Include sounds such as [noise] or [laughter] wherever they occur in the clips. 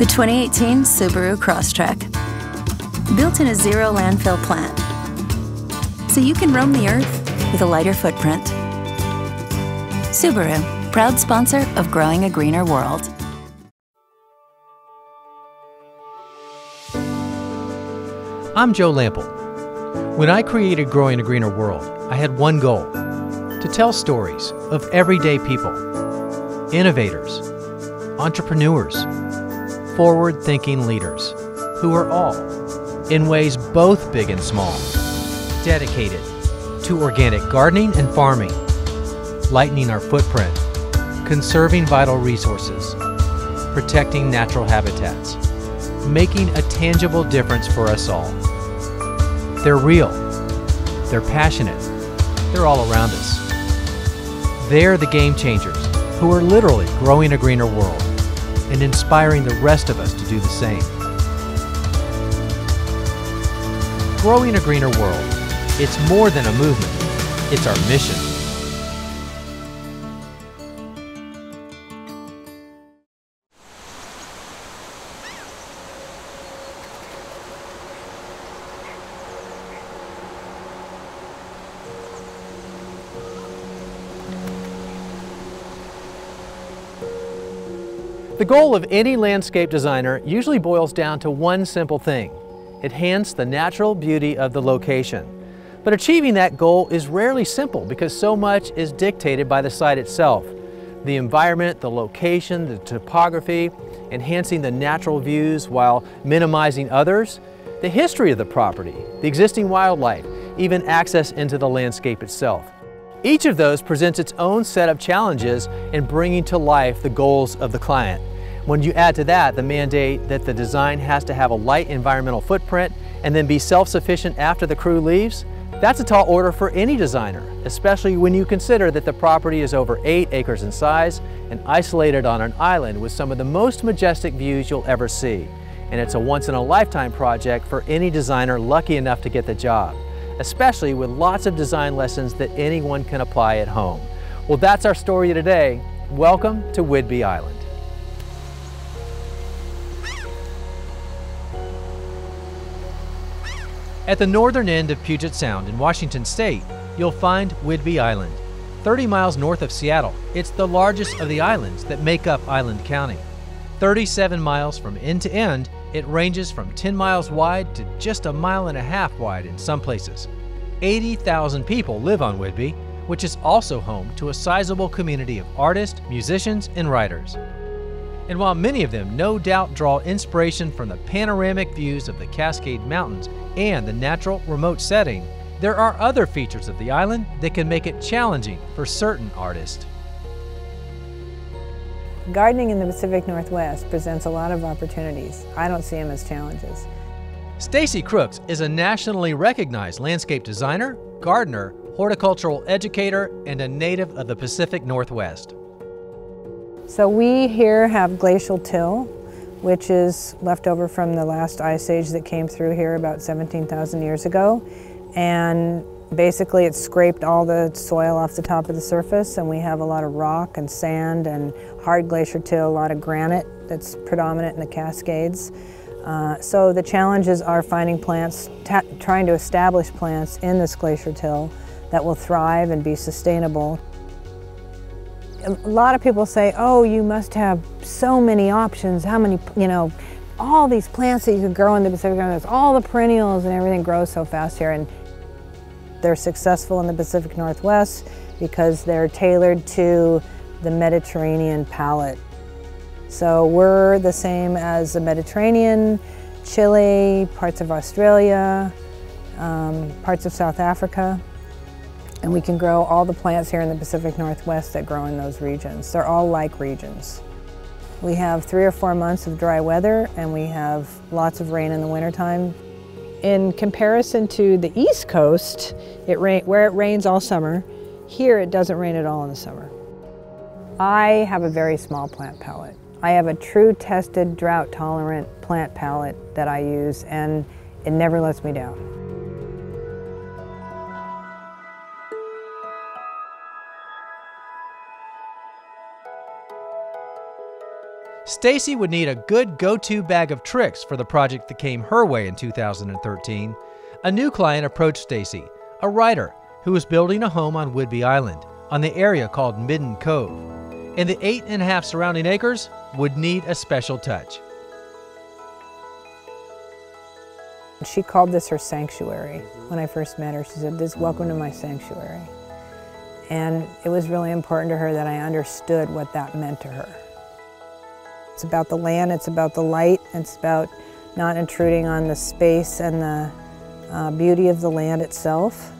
The 2018 Subaru Crosstrek. Built in a zero landfill plant. So you can roam the earth with a lighter footprint. Subaru, proud sponsor of Growing a Greener World. I'm Joe Lamp'l. When I created Growing a Greener World, I had one goal to tell stories of everyday people, innovators, entrepreneurs, forward thinking leaders who are all, in ways both big and small, dedicated to organic gardening and farming, lightening our footprint, conserving vital resources, protecting natural habitats, making a tangible difference for us all. They're real, they're passionate, they're all around us. They're the game changers who are literally growing a greener world and inspiring the rest of us to do the same. Growing a greener world, it's more than a movement, it's our mission. The goal of any landscape designer usually boils down to one simple thing, enhance the natural beauty of the location. But achieving that goal is rarely simple because so much is dictated by the site itself. The environment, the location, the topography, enhancing the natural views while minimizing others, the history of the property, the existing wildlife, even access into the landscape itself. Each of those presents its own set of challenges in bringing to life the goals of the client. When you add to that the mandate that the design has to have a light environmental footprint and then be self-sufficient after the crew leaves, that's a tall order for any designer, especially when you consider that the property is over eight acres in size and isolated on an island with some of the most majestic views you'll ever see. And it's a once-in-a-lifetime project for any designer lucky enough to get the job especially with lots of design lessons that anyone can apply at home. Well, that's our story today. Welcome to Whidbey Island. At the northern end of Puget Sound in Washington State, you'll find Whidbey Island. 30 miles north of Seattle, it's the largest of the islands that make up Island County. 37 miles from end to end, it ranges from 10 miles wide to just a mile and a half wide in some places. 80,000 people live on Whidbey, which is also home to a sizable community of artists, musicians, and writers. And while many of them no doubt draw inspiration from the panoramic views of the Cascade Mountains and the natural remote setting, there are other features of the island that can make it challenging for certain artists. Gardening in the Pacific Northwest presents a lot of opportunities. I don't see them as challenges. Stacie Crooks is a nationally recognized landscape designer, gardener, horticultural educator, and a native of the Pacific Northwest. So we here have glacial till, which is left over from the last ice age that came through here about 17,000 years ago. And basically it scraped all the soil off the top of the surface and we have a lot of rock and sand and hard glacier till, a lot of granite that's predominant in the Cascades. Uh, so the challenges are finding plants, trying to establish plants in this glacier till that will thrive and be sustainable. A lot of people say, oh, you must have so many options, how many, you know, all these plants that you could grow in the Pacific Northwest, all the perennials and everything grows so fast here. And they're successful in the Pacific Northwest because they're tailored to the Mediterranean palate. So we're the same as the Mediterranean, Chile, parts of Australia, um, parts of South Africa. And we can grow all the plants here in the Pacific Northwest that grow in those regions. They're all like regions. We have three or four months of dry weather and we have lots of rain in the wintertime. In comparison to the East Coast, it rain, where it rains all summer, here it doesn't rain at all in the summer. I have a very small plant palette. I have a true tested drought tolerant plant palette that I use and it never lets me down. Stacie would need a good go-to bag of tricks for the project that came her way in 2013. A new client approached Stacie, a writer who was building a home on Whidbey Island, on the area called Midden Cove. And the eight and a half surrounding acres would need a special touch. She called this her sanctuary. When I first met her, she said, this welcome to my sanctuary. And it was really important to her that I understood what that meant to her. It's about the land, it's about the light, it's about not intruding on the space and the uh, beauty of the land itself.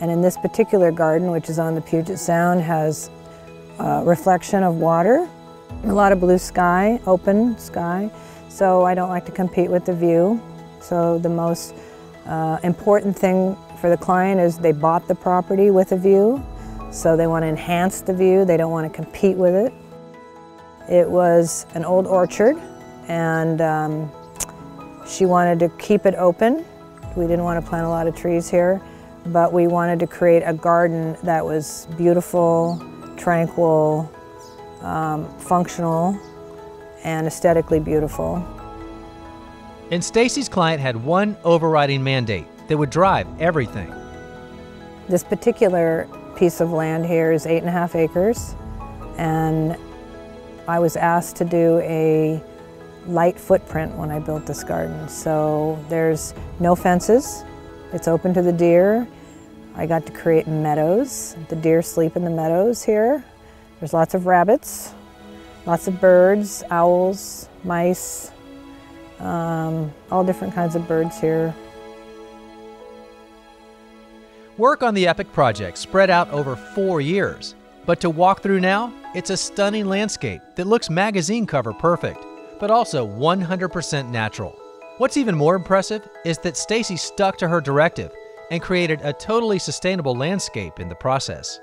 And in this particular garden, which is on the Puget Sound, has a reflection of water, a lot of blue sky, open sky. So I don't like to compete with the view. So the most uh, important thing for the client is they bought the property with a view. So they want to enhance the view, they don't want to compete with it. It was an old orchard and um, she wanted to keep it open. We didn't want to plant a lot of trees here but we wanted to create a garden that was beautiful, tranquil, um, functional, and aesthetically beautiful. And Stacie's client had one overriding mandate that would drive everything. This particular piece of land here is eight and a half acres, and I was asked to do a light footprint when I built this garden. So there's no fences, it's open to the deer. I got to create meadows. The deer sleep in the meadows here. There's lots of rabbits, lots of birds, owls, mice, um, all different kinds of birds here. Work on the EPIC project spread out over four years. But to walk through now, it's a stunning landscape that looks magazine cover perfect, but also 100% natural. What's even more impressive is that Stacie stuck to her directive and created a totally sustainable landscape in the process.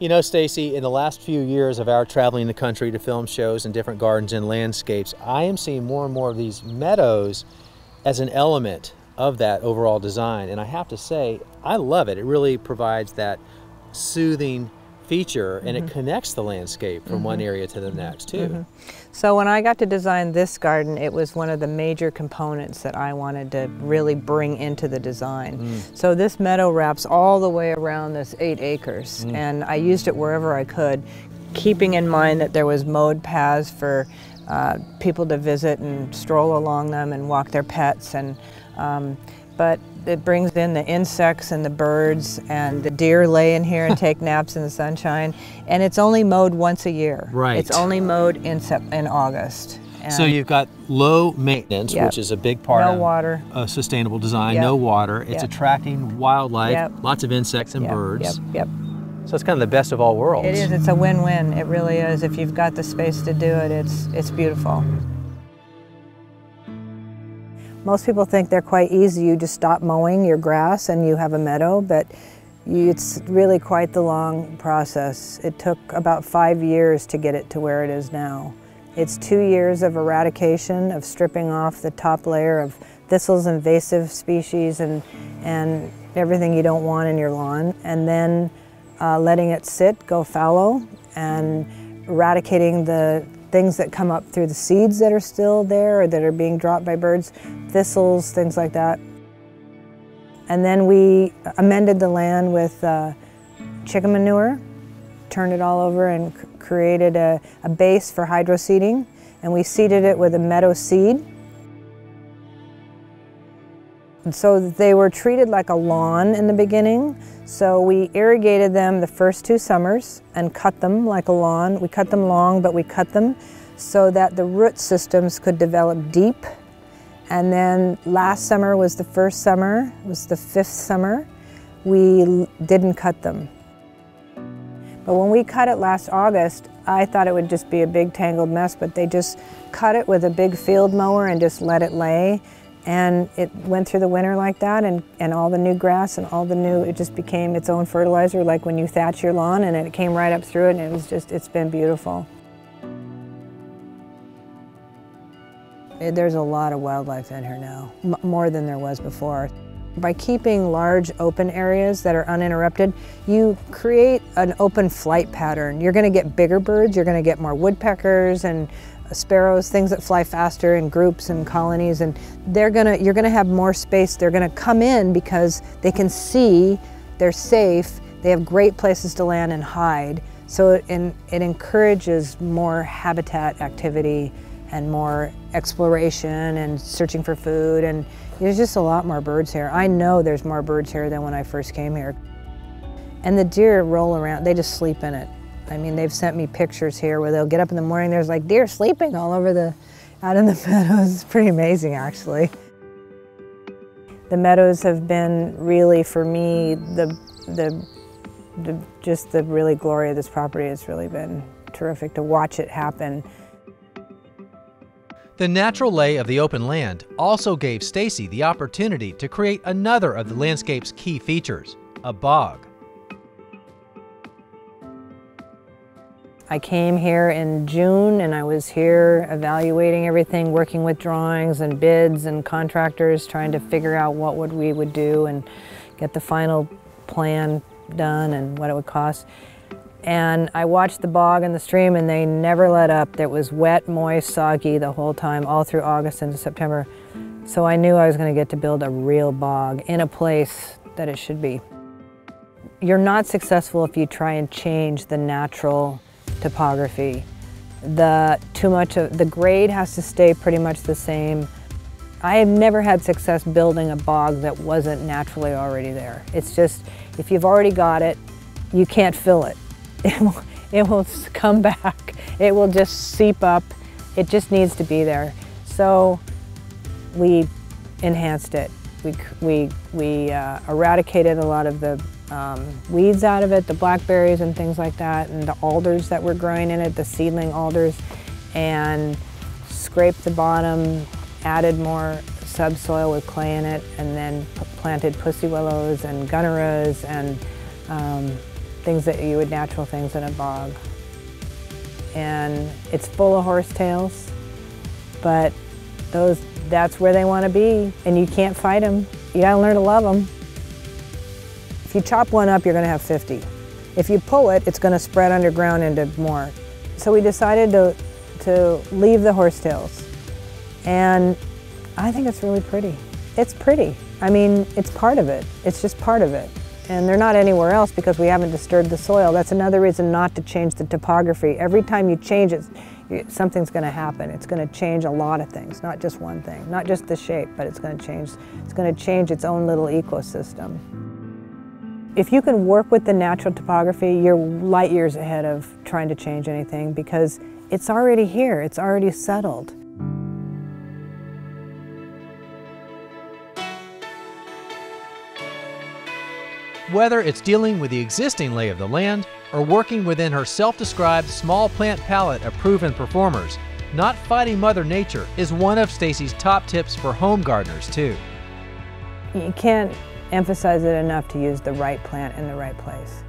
You know, Stacie, in the last few years of our traveling the country to film shows in different gardens and landscapes, I am seeing more and more of these meadows as an element of that overall design. And I have to say, I love it. It really provides that soothing feature and mm -hmm. it mm-hmm. connects the landscape from mm -hmm. one mm-hmm. area to the next too. Mm -hmm. So when I got to design this garden, it was one of the major components that I wanted to really bring into the design. Mm. So this meadow wraps all the way around this eight acres mm. and I used it wherever I could, keeping in mind that there was mowed paths for uh, people to visit and stroll along them and walk their pets and um, but it brings in the insects and the birds and the deer lay in here and [laughs] take naps in the sunshine. And it's only mowed once a year. Right. It's only mowed in, in August. And so you've got low maintenance, yep. which is a big part no of water. a sustainable design. Yep. No water. It's yep. attracting wildlife, lots of insects and birds. Yep. Yep. So it's kind of the best of all worlds. It is. It's a win-win. It really is. If you've got the space to do it, it's it's beautiful. Most people think they're quite easy. You just stop mowing your grass and you have a meadow, but you, it's really quite the long process. It took about five years to get it to where it is now. It's two years of eradication, of stripping off the top layer of thistles, invasive species, and, and everything you don't want in your lawn, and then uh, letting it sit, go fallow, and eradicating the things that come up through the seeds that are still there or that are being dropped by birds, thistles, things like that. And then we amended the land with uh, chicken manure, turned it all over and created a, a base for hydro seeding. And we seeded it with a meadow seed. And so they were treated like a lawn in the beginning. So we irrigated them the first two summers and cut them like a lawn. We cut them long, but we cut them so that the root systems could develop deep. And then last summer was the first summer, it was the fifth summer. We didn't cut them. But when we cut it last August, I thought it would just be a big tangled mess, but they just cut it with a big field mower and just let it lay. And it went through the winter like that, and, and all the new grass and all the new, it just became its own fertilizer, like when you thatch your lawn, and it came right up through it, and it was just, it's been beautiful. Eh, there's a lot of wildlife in here now, more than there was before. By keeping large open areas that are uninterrupted, you create an open flight pattern. You're going to get bigger birds, you're going to get more woodpeckers and Uh, sparrows, things that fly faster in groups and colonies, and they're gonna, you're gonna have more space. They're gonna come in because they can see, they're safe, they have great places to land and hide. So it, it encourages more habitat activity and more exploration and searching for food and there's just a lot more birds here. I know there's more birds here than when I first came here. And the deer roll around, they just sleep in it. I mean, they've sent me pictures here where they'll get up in the morning, there's like deer sleeping all over the, out in the [laughs] meadows. It's pretty amazing, actually. The meadows have been really, for me, the, the, the, just the really glory of this property. It's really been terrific to watch it happen. The natural lay of the open land also gave Stacie the opportunity to create another of the landscape's key features, a bog. I came here in June and I was here evaluating everything, working with drawings and bids and contractors, trying to figure out what would we would do and get the final plan done and what it would cost. And I watched the bog and the stream and they never let up. It was wet, moist, soggy the whole time, all through August into September. So I knew I was gonna get to build a real bog in a place that it should be. You're not successful if you try and change the natural topography. The too much of the grade has to stay pretty much the same. I have never had success building a bog that wasn't naturally already there. It's just, if you've already got it, you can't fill it. [laughs] It will, it will come back. It will just seep up. It just needs to be there. So we enhanced it. We, we, we uh, eradicated a lot of the um, weeds out of it, the blackberries and things like that, and the alders that were growing in it, the seedling alders, and scraped the bottom, added more subsoil with clay in it, and then planted pussy willows and gunneras and um, things that you would natural things in a bog. And it's full of horsetails, but those that's where they want to be, and you can't fight them. You got to learn to love them. If you chop one up, you're going to have 50. If you pull it, it's going to spread underground into more. So we decided to, to leave the horsetails. And I think it's really pretty. It's pretty. I mean, it's part of it. It's just part of it. And they're not anywhere else because we haven't disturbed the soil. That's another reason not to change the topography. Every time you change it, something's going to happen. It's going to change a lot of things, not just one thing, not just the shape, but it's going to change. It's going to change its own little ecosystem. If you can work with the natural topography, you're light years ahead of trying to change anything because it's already here, it's already settled. Whether it's dealing with the existing lay of the land or working within her self-described small plant palette of proven performers, not fighting Mother Nature is one of Stacie's top tips for home gardeners too. You can't emphasize it enough to use the right plant in the right place.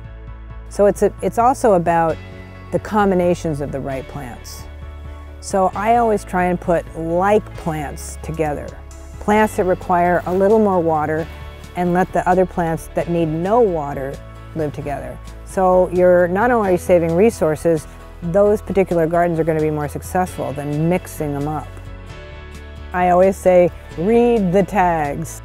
So it's, a, it's also about the combinations of the right plants. So I always try and put like plants together. Plants that require a little more water and let the other plants that need no water live together. So you're not only saving resources, those particular gardens are going to be more successful than mixing them up. I always say, read the tags.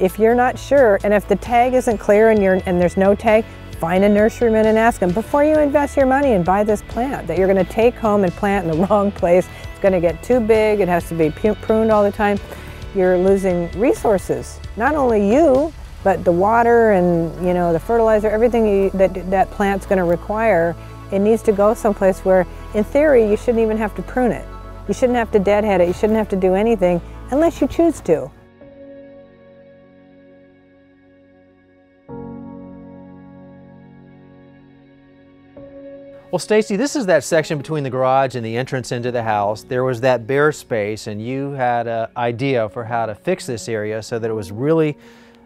If you're not sure, and if the tag isn't clear and, you're, and there's no tag, find a nurseryman and ask them, before you invest your money and buy this plant that you're gonna take home and plant in the [laughs] wrong place, it's gonna get too big, it has to be pruned all the time, you're losing resources. Not only you, but the water and you know the fertilizer, everything you, that that plant's gonna require, it needs to go someplace where, in theory, you shouldn't even have to prune it. You shouldn't have to deadhead it, you shouldn't have to do anything unless you choose to. Well, Stacie, this is that section between the garage and the entrance into the house. There was that bare space and you had an idea for how to fix this area so that it was really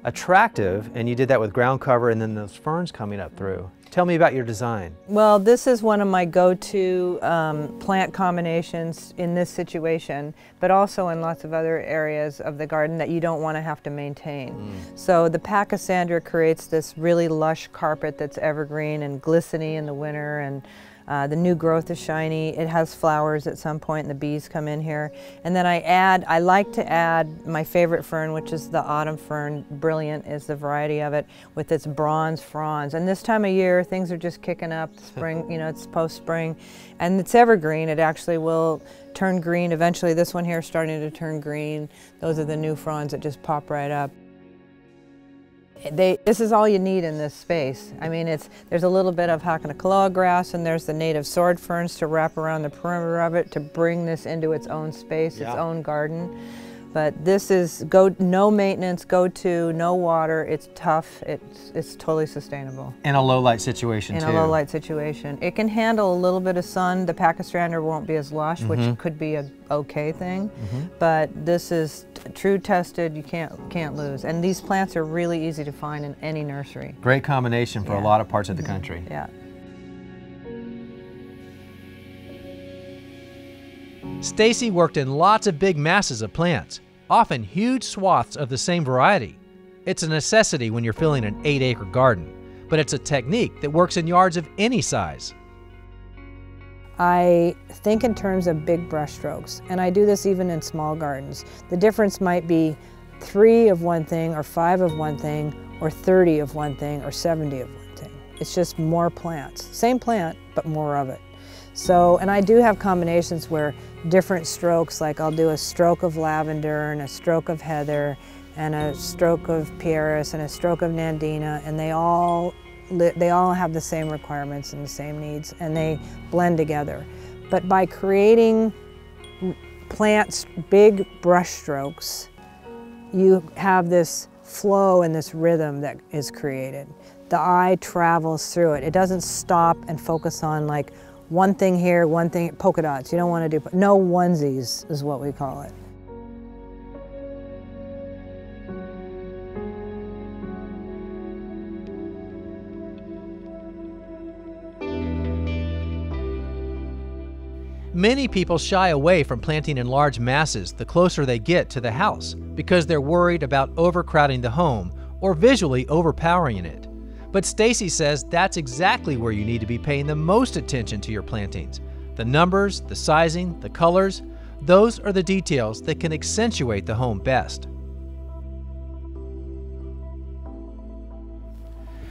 attractive and you did that with ground cover and then those ferns coming up through. Tell me about your design. Well, this is one of my go-to um, plant combinations in this situation, but also in lots of other areas of the garden that you don't want to have to maintain. Mm. So the Pachysandra creates this really lush carpet that's evergreen and glistening in the winter and uh, the new growth is shiny. It has flowers at some point and the bees come in here. And then I add, I like to add my favorite fern, which is the autumn fern. Brilliant is the variety of it with its bronze fronds. And this time of year, things are just kicking up. Spring, you know, it's post-spring. And it's evergreen. It actually will turn green. Eventually this one here is starting to turn green. Those are the new fronds that just pop right up they, this is all you need in this space. I mean, it's, there's a little bit of Hakonechloa grass and there's the native sword ferns to wrap around the perimeter of it to bring this into its own space, yeah. its own garden. But this is go no maintenance, go to, no water. It's tough. It's it's totally sustainable. In a low light situation In too. a low light situation. It can handle a little bit of sun. The Pachysandra won't be as lush, mm -hmm. which mm-hmm. could be a okay thing. Mm -hmm. But this is true tested. You can't can't lose. And these plants are really easy to find in any nursery. Great combination for yeah. a lot of parts of the country. Yeah. Stacie worked in lots of big masses of plants often huge swaths of the same variety. It's a necessity when you're filling an 8 acre garden, but it's a technique that works in yards of any size. I think in terms of big brush strokes, and I do this even in small gardens. The difference might be three of one thing, or five of one thing, or 30 of one thing, or 70 of one thing. It's just more plants. Same plant, but more of it. So, and I do have combinations where different strokes, like I'll do a stroke of lavender and a stroke of heather and a stroke of pieris and a stroke of nandina, and they all they all have the same requirements and the same needs, and they blend together. But by creating plants, big brush strokes, you have this flow and this rhythm that is created. The eye travels through it. It doesn't stop and focus on like one thing here, one thing, polka dots. You don't want to do, no onesies is what we call it. Many people shy away from planting in large masses the closer they get to the house because they're worried about overcrowding the home or visually overpowering it. But Stacie says that's exactly where you need to be paying the most attention to your plantings. The numbers, the sizing, the colors, those are the details that can accentuate the home best.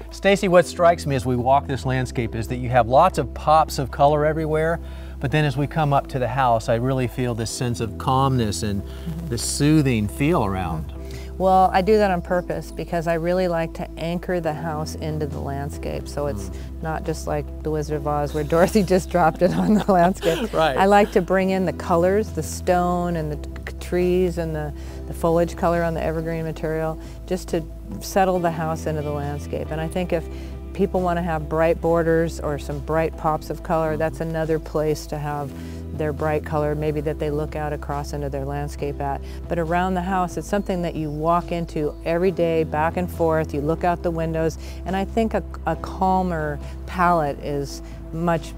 Stacie, what strikes me as we walk this landscape is that you have lots of pops of color everywhere, but then as we come up to the house, I really feel this sense of calmness and this soothing feel around. Well, I do that on purpose because I really like to anchor the house into the landscape. So it's mm. not just like the Wizard of Oz where [laughs] Dorothy just dropped it on the landscape. [laughs] right. I like to bring in the colors, the stone and the trees and the, the foliage color on the evergreen material just to settle the house into the landscape. And I think if people want to have bright borders or some bright pops of color, that's another place to have their bright color, maybe that they look out across into their landscape at. But around the house, it's something that you walk into every day, back and forth, you look out the windows, and I think a, a calmer palette is much,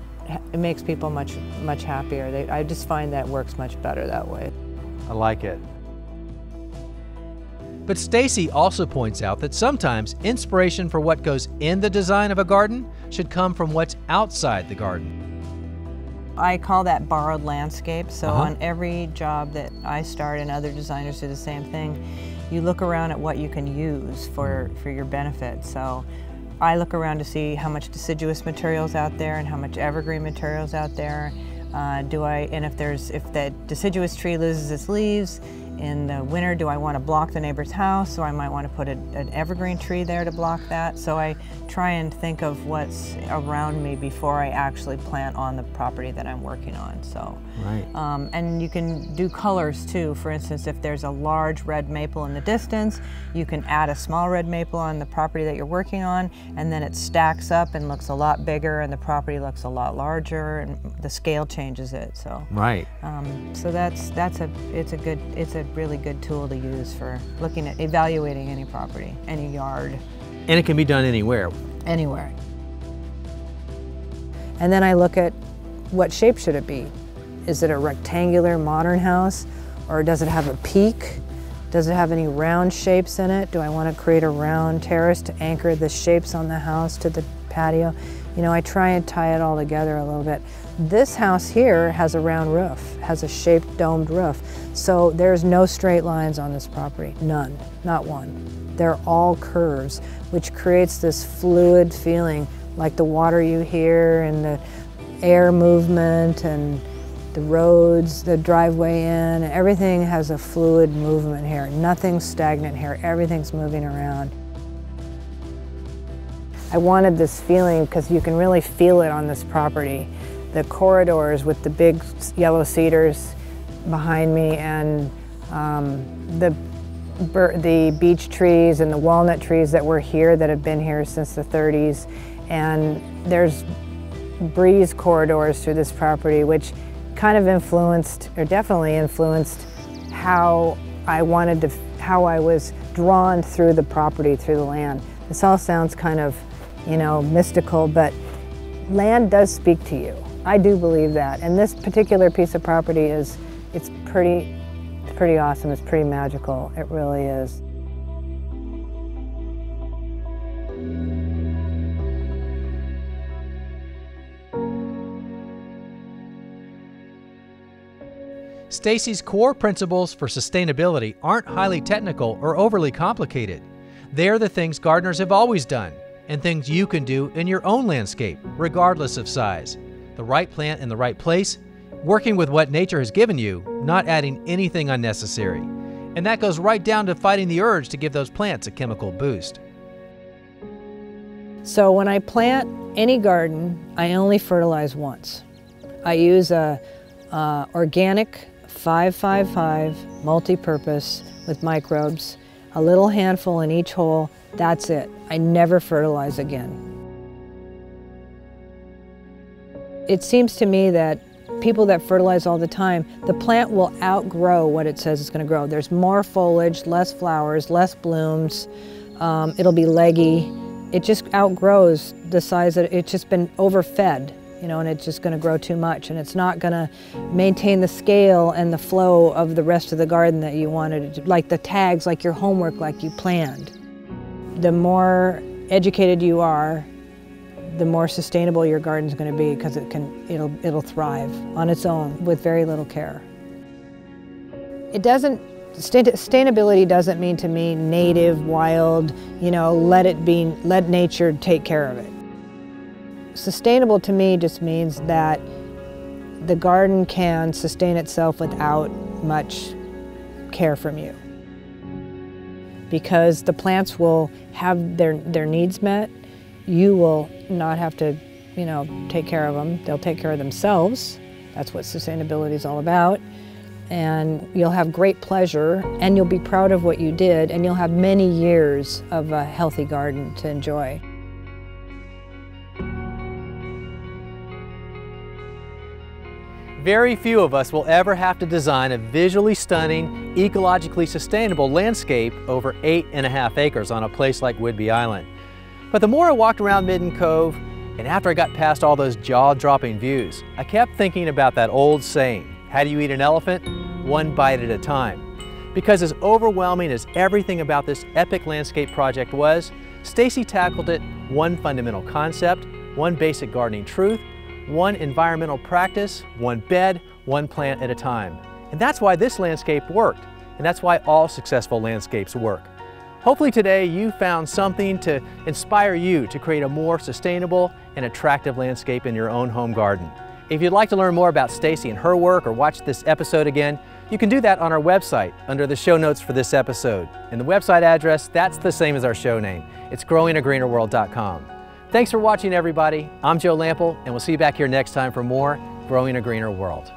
it makes people much, much happier. They, I just find that works much better that way. I like it. But Stacie also points out that sometimes inspiration for what goes in the design of a garden should come from what's outside the garden. I call that borrowed landscape. So uh -huh. on every job that I start and other designers do the same thing, you look around at what you can use for, for your benefit. So I look around to see how much deciduous materials out there and how much evergreen materials out there. Uh, do I, and if there's, if the deciduous tree loses its leaves, in the winter, do I want to block the neighbor's house? So I might want to put a, an evergreen tree there to block that. So I try and think of what's around me before I actually plant on the property that I'm working on. So, right. Um, and you can do colors too. For instance, if there's a large red maple in the distance, you can add a small red maple on the property that you're working on, and then it stacks up and looks a lot bigger, and the property looks a lot larger, and the scale changes it. So, right. Um, so that's that's a it's a good it's a really good tool to use for looking at evaluating any property, any yard. And it can be done anywhere. Anywhere. And then I look at what shape should it be? Is it a rectangular modern house or does it have a peak? Does it have any round shapes in it? Do I want to create a round terrace to anchor the shapes on the house to the patio? You know, I try and tie it all together a little bit. This house here has a round roof, has a shaped domed roof. So there's no straight lines on this property, none, not one. They're all curves, which creates this fluid feeling like the water you hear and the air movement and the roads, the driveway in, everything has a fluid movement here. Nothing's stagnant here, everything's moving around. I wanted this feeling because you can really feel it on this property. The corridors with the big yellow cedars behind me and um, the, the beech trees and the walnut trees that were here that have been here since the 30s. And there's breeze corridors through this property, which kind of influenced, or definitely influenced, how I wanted to, how I was drawn through the property, through the land. This all sounds kind of, you know, mystical, but land does speak to you. I do believe that. And this particular piece of property is, it's pretty, pretty awesome. It's pretty magical. It really is. Stacie's core principles for sustainability aren't highly technical or overly complicated. They're the things gardeners have always done and things you can do in your own landscape, regardless of size. The right plant in the right place, working with what nature has given you, not adding anything unnecessary. And that goes right down to fighting the urge to give those plants a chemical boost. So when I plant any garden, I only fertilize once. I use a, a organic 555 multi-purpose with microbes, a little handful in each hole, that's it. I never fertilize again. It seems to me that people that fertilize all the time, the plant will outgrow what it says it's going to grow. There's more foliage, less flowers, less blooms, um, it'll be leggy. It just outgrows the size that it's just been overfed you know, and it's just going to grow too much and it's not going to maintain the scale and the flow of the rest of the garden that you wanted like the tags, like your homework, like you planned. The more educated you are, the more sustainable your garden's going to be because it can, it'll, it'll thrive on its own with very little care. It doesn't, sustainability doesn't mean to me native, wild, you know, let it be, let nature take care of it. Sustainable to me just means that the garden can sustain itself without much care from you. Because the plants will have their, their needs met, you will not have to, you know, take care of them. They'll take care of themselves. That's what sustainability is all about. And you'll have great pleasure and you'll be proud of what you did and you'll have many years of a healthy garden to enjoy. Very few of us will ever have to design a visually stunning, ecologically sustainable landscape over eight and a half acres on a place like Whidbey Island. But the more I walked around Midden Cove, and after I got past all those jaw-dropping views, I kept thinking about that old saying, how do you eat an elephant? One bite at a time. Because as overwhelming as everything about this epic landscape project was, Stacie tackled it one fundamental concept, one basic gardening truth, one environmental practice, one bed, one plant at a time. And that's why this landscape worked, and that's why all successful landscapes work. Hopefully today you found something to inspire you to create a more sustainable and attractive landscape in your own home garden. If you'd like to learn more about Stacie and her work or watch this episode again, you can do that on our website under the show notes for this episode. And the website address, that's the same as our show name. It's growingagreenerworld.com. Thanks for watching, everybody. I'm Joe Lamp'l, and we'll see you back here next time for more Growing a Greener World.